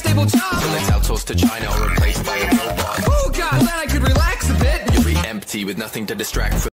stable job. Till outsourced to China or replaced by a robot. Oh god, then I could relax a bit. You'll be empty with nothing to distract from